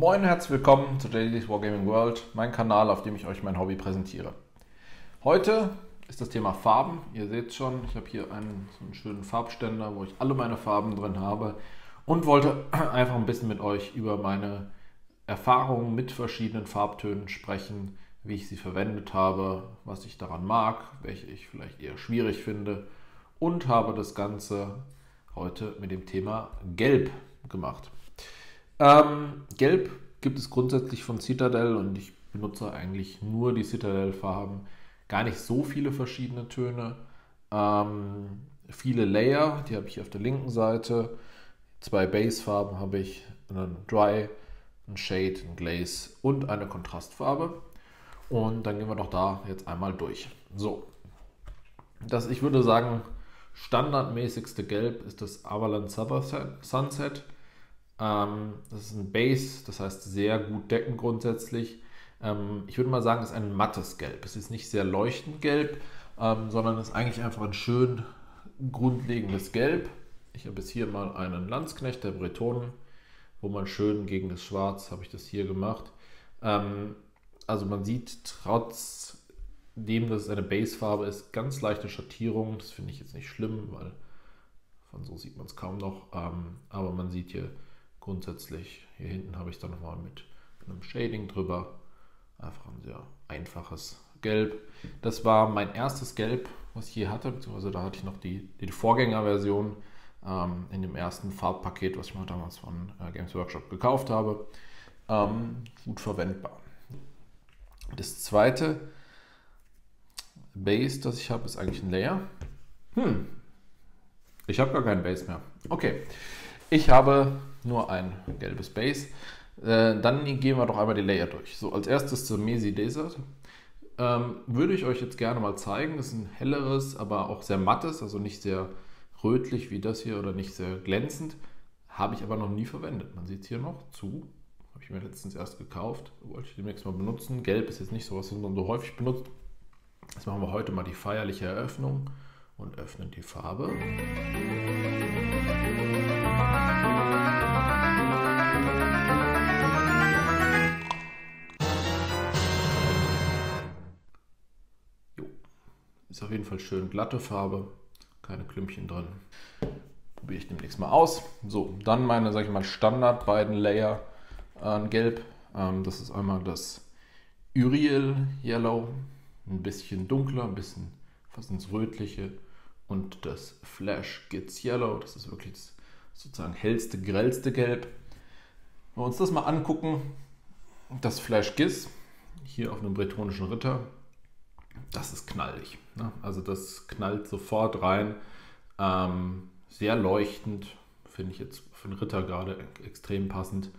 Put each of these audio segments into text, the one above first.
Moin, herzlich willkommen zu JD's Wargaming World, mein Kanal, auf dem ich euch mein Hobby präsentiere. Heute ist das Thema Farben. Ihr seht schon, ich habe hier einen, so einen schönen Farbständer, wo ich alle meine Farben drin habe und wollte einfach ein bisschen mit euch über meine Erfahrungen mit verschiedenen Farbtönen sprechen, wie ich sie verwendet habe, was ich daran mag, welche ich vielleicht eher schwierig finde und habe das Ganze heute mit dem Thema Gelb gemacht. Ähm, Gelb gibt es grundsätzlich von Citadel und ich benutze eigentlich nur die Citadel-Farben. Gar nicht so viele verschiedene Töne. Ähm, viele Layer, die habe ich auf der linken Seite. Zwei Base-Farben habe ich, einen Dry, ein Shade, ein Glaze und eine Kontrastfarbe. Und dann gehen wir doch da jetzt einmal durch. So, das, ich würde sagen, standardmäßigste Gelb ist das Avalanche Sunset. Ähm, das ist ein Base, das heißt sehr gut decken grundsätzlich. Ähm, ich würde mal sagen, es ist ein mattes Gelb. Es ist nicht sehr leuchtend gelb, ähm, sondern es ist eigentlich einfach ein schön grundlegendes Gelb. Ich habe jetzt hier mal einen Landsknecht der Bretonen, wo man schön gegen das Schwarz, habe ich das hier gemacht. Also man sieht trotz dem, dass es eine Basefarbe ist, ganz leichte Schattierungen. Das finde ich jetzt nicht schlimm, weil von so sieht man es kaum noch. Aber man sieht hier grundsätzlich, hier hinten habe ich dann nochmal mit einem Shading drüber. Einfach ein sehr einfaches Gelb. Das war mein erstes Gelb, was ich je hatte, beziehungsweise da hatte ich noch die, die Vorgängerversion ähm, in dem ersten Farbpaket, was ich mir damals von äh, Games Workshop gekauft habe. Ähm, gut verwendbar. Das zweite Base, das ich habe, ist eigentlich ein Layer. Hm, ich habe gar keinen Base mehr. Okay, ich habe nur ein gelbes Base. Äh, dann gehen wir doch einmal die Layer durch. So, als erstes zur Mesi Desert. Ähm, würde ich euch jetzt gerne mal zeigen. Das ist ein helleres, aber auch sehr mattes, also nicht sehr rötlich wie das hier oder nicht sehr glänzend. Habe ich aber noch nie verwendet. Man sieht es hier noch zu. Habe ich mir letztens erst gekauft. Wollte ich demnächst mal benutzen. Gelb ist jetzt nicht so was, was man so häufig benutzt. Jetzt machen wir heute mal die feierliche Eröffnung und öffnen die Farbe. Auf jeden Fall schön glatte Farbe, keine Klümpchen drin. Probiere ich demnächst mal aus. So, dann meine, sag ich mal, Standard beiden Layer an Gelb. Ähm, das ist einmal das Uriel Yellow, ein bisschen dunkler, ein bisschen fast ins Rötliche. Und das Flash Gits Yellow, das ist wirklich das sozusagen hellste, grellste Gelb. Wenn wir uns das mal angucken, das Flash Giz, hier auf einem bretonischen Ritter, das ist knallig. Ne? Also das knallt sofort rein. Ähm, sehr leuchtend, finde ich jetzt für den Ritter gerade extrem passend.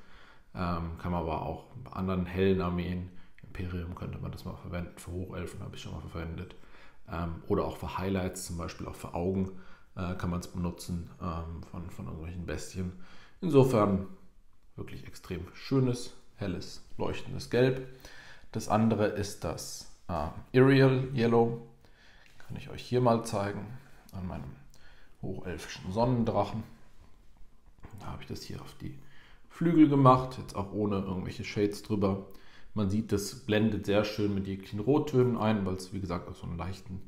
Ähm, kann man aber auch bei anderen hellen Armeen, Imperium könnte man das mal verwenden, für Hochelfen habe ich schon mal verwendet. Ähm, oder auch für Highlights, zum Beispiel auch für Augen äh, kann man es benutzen ähm, von, von irgendwelchen Bestien. Insofern wirklich extrem schönes, helles, leuchtendes Gelb. Das andere ist das äh, Irial Yellow. Kann ich euch hier mal zeigen an meinem hochelfischen Sonnendrachen. Da habe ich das hier auf die Flügel gemacht, jetzt auch ohne irgendwelche Shades drüber. Man sieht, das blendet sehr schön mit jeglichen Rottönen ein, weil es wie gesagt auch so einen leichten,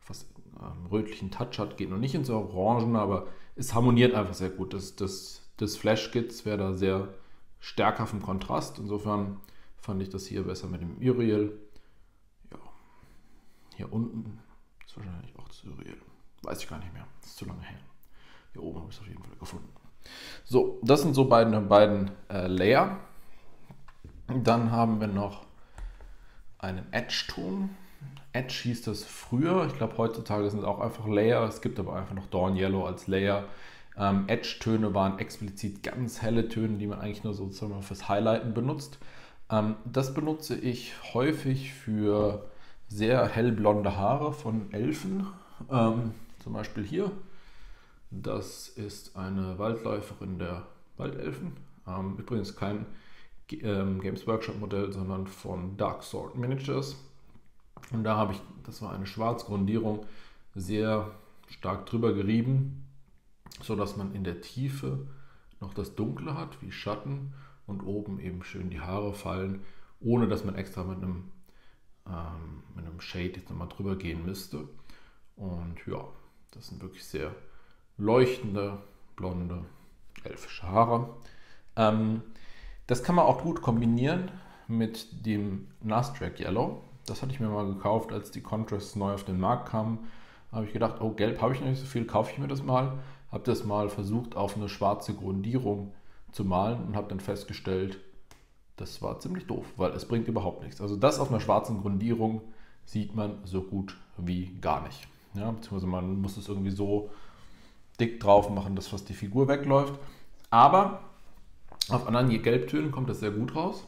fast ähm, rötlichen Touch hat. Geht noch nicht ins Orangen, aber es harmoniert einfach sehr gut. Das, das, das Flash-Gits wäre da sehr stärker vom Kontrast. Insofern fand ich das hier besser mit dem Uriel. Hier unten ist wahrscheinlich auch das Uriel. Weiß ich gar nicht mehr. Das ist zu lange her. Hier oben habe ich es auf jeden Fall gefunden. So, das sind so beiden, beiden äh, Layer. Dann haben wir noch einen Edge-Ton. Edge hieß das früher. Ich glaube, heutzutage sind es auch einfach Layer. Es gibt aber einfach noch Dawn Yellow als Layer. Ähm, Edge-Töne waren explizit ganz helle Töne, die man eigentlich nur sozusagen fürs Highlighten benutzt. Ähm, das benutze ich häufig für sehr hellblonde Haare von Elfen. Ähm, zum Beispiel hier. Das ist eine Waldläuferin der Waldelfen. Ähm, übrigens kein ähm, Games Workshop Modell, sondern von Dark Sword Miniatures. Und da habe ich, das war eine Schwarzgrundierung, sehr stark drüber gerieben, so dass man in der Tiefe noch das Dunkle hat, wie Schatten, und oben eben schön die Haare fallen, ohne dass man extra mit einem, ähm, mit einem Shade jetzt nochmal drüber gehen müsste. Und ja, das sind wirklich sehr leuchtende, blonde, elfische Haare. Ähm, das kann man auch gut kombinieren mit dem Nastrack Yellow. Das hatte ich mir mal gekauft, als die Contrasts neu auf den Markt kamen. Habe ich gedacht, oh, gelb habe ich noch nicht so viel, kaufe ich mir das mal. Habe das mal versucht auf eine schwarze Grundierung zu malen und habe dann festgestellt, das war ziemlich doof, weil es bringt überhaupt nichts. Also das auf einer schwarzen Grundierung sieht man so gut wie gar nicht. Ja, beziehungsweise man muss es irgendwie so dick drauf machen, dass fast die Figur wegläuft. Aber auf anderen Gelbtönen kommt das sehr gut raus.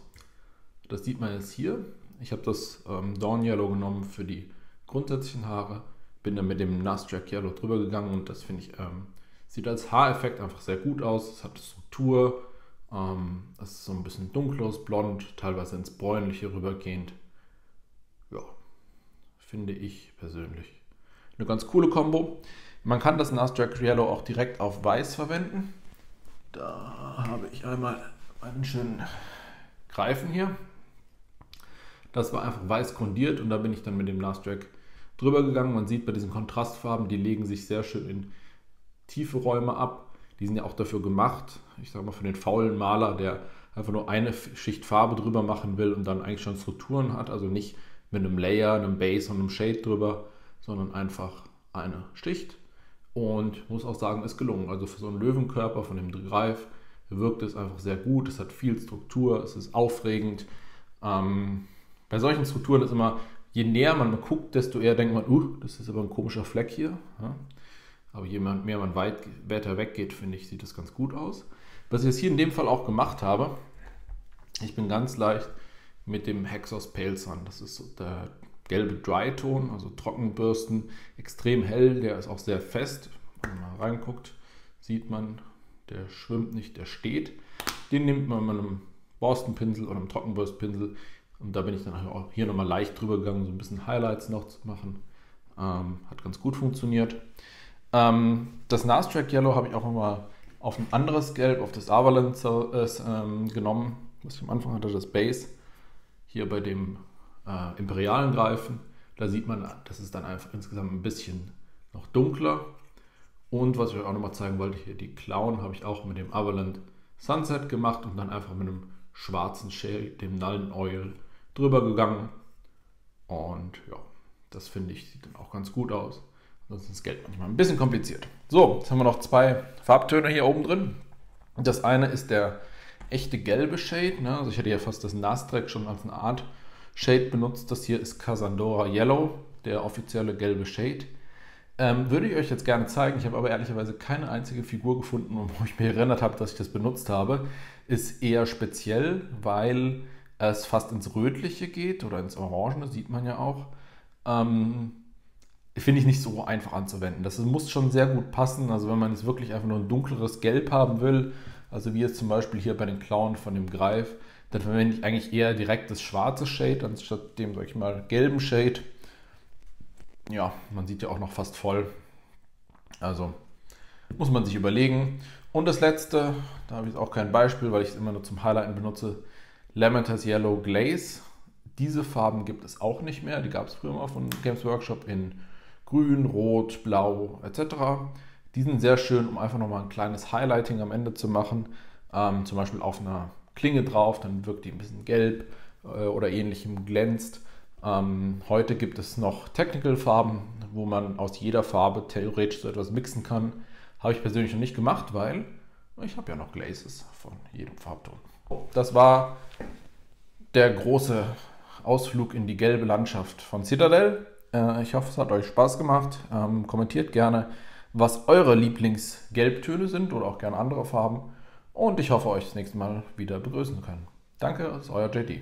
Das sieht man jetzt hier. Ich habe das ähm, Dawn Yellow genommen für die grundsätzlichen Haare, bin dann mit dem Nasdaq Yellow drüber gegangen und das finde ich, ähm, sieht als Haareffekt einfach sehr gut aus. Es hat Struktur, ähm, es ist so ein bisschen dunkles, blond, teilweise ins Bräunliche rübergehend. Ja, finde ich persönlich eine ganz coole Kombo. Man kann das Nasdaq Yellow auch direkt auf Weiß verwenden. Da habe ich einmal einen schönen Greifen hier. Das war einfach weiß grundiert und da bin ich dann mit dem Nasdaq drüber gegangen. Man sieht bei diesen Kontrastfarben, die legen sich sehr schön in tiefe Räume ab. Die sind ja auch dafür gemacht, ich sage mal für den faulen Maler, der einfach nur eine Schicht Farbe drüber machen will und dann eigentlich schon Strukturen hat. Also nicht mit einem Layer, einem Base und einem Shade drüber, sondern einfach eine Schicht. Und muss auch sagen, ist gelungen. Also für so einen Löwenkörper von dem Greif wirkt es einfach sehr gut. Es hat viel Struktur, es ist aufregend. Ähm, bei solchen Strukturen ist immer, je näher man guckt, desto eher denkt man, uh, das ist aber ein komischer Fleck hier. Ja? Aber je mehr man weit, weiter weggeht, finde ich, sieht das ganz gut aus. Was ich jetzt hier in dem Fall auch gemacht habe, ich bin ganz leicht mit dem Hexos Pale Sun, das ist der gelbe Dry-Ton, also Trockenbürsten, extrem hell, der ist auch sehr fest. Wenn man reinguckt, sieht man, der schwimmt nicht, der steht. Den nimmt man mit einem Borstenpinsel oder einem Trockenbürstpinsel und da bin ich dann auch hier nochmal leicht drüber gegangen, so ein bisschen Highlights noch zu machen. Ähm, hat ganz gut funktioniert. Ähm, das Nastrack Yellow habe ich auch nochmal auf ein anderes Gelb, auf das Avalanche äh, ähm, genommen, was ich am Anfang hatte, das Base. Hier bei dem äh, imperialen Greifen. Da sieht man, das ist dann einfach insgesamt ein bisschen noch dunkler. Und was ich euch auch nochmal zeigen wollte, hier die Clown habe ich auch mit dem Avalanche Sunset gemacht und dann einfach mit einem schwarzen Shade, dem Nullen Oil, drüber gegangen. Und ja, das finde ich, sieht dann auch ganz gut aus. Ansonsten ist Geld manchmal ein bisschen kompliziert. So, jetzt haben wir noch zwei Farbtöne hier oben drin. Das eine ist der echte gelbe Shade. Ne? Also ich hätte ja fast das Nastrek schon als eine Art Shade benutzt. Das hier ist Casandora Yellow, der offizielle gelbe Shade. Ähm, würde ich euch jetzt gerne zeigen. Ich habe aber ehrlicherweise keine einzige Figur gefunden, wo ich mir erinnert habe, dass ich das benutzt habe. Ist eher speziell, weil es fast ins Rötliche geht oder ins Orangene, sieht man ja auch. Ähm, Finde ich nicht so einfach anzuwenden. Das muss schon sehr gut passen. Also wenn man jetzt wirklich einfach nur ein dunkleres Gelb haben will, also wie jetzt zum Beispiel hier bei den Klauen von dem Greif, dann verwende ich eigentlich eher direkt das schwarze Shade, anstatt dem, sag ich mal, gelben Shade. Ja, man sieht ja auch noch fast voll. Also muss man sich überlegen. Und das letzte, da habe ich auch kein Beispiel, weil ich es immer nur zum Highlighten benutze, Lamentas Yellow Glaze. Diese Farben gibt es auch nicht mehr. Die gab es früher mal von Games Workshop in grün, rot, blau etc. Die sind sehr schön, um einfach nochmal ein kleines Highlighting am Ende zu machen. Ähm, zum Beispiel auf einer Klinge drauf, dann wirkt die ein bisschen gelb äh, oder ähnlichem glänzt. Ähm, heute gibt es noch Technical-Farben, wo man aus jeder Farbe theoretisch so etwas mixen kann. Habe ich persönlich noch nicht gemacht, weil ich habe ja noch Glazes von jedem Farbton. Das war der große Ausflug in die gelbe Landschaft von Citadel. Äh, ich hoffe, es hat euch Spaß gemacht. Ähm, kommentiert gerne, was eure Lieblingsgelbtöne sind oder auch gerne andere Farben und ich hoffe, euch das nächste Mal wieder begrüßen können. Danke, das ist euer JD.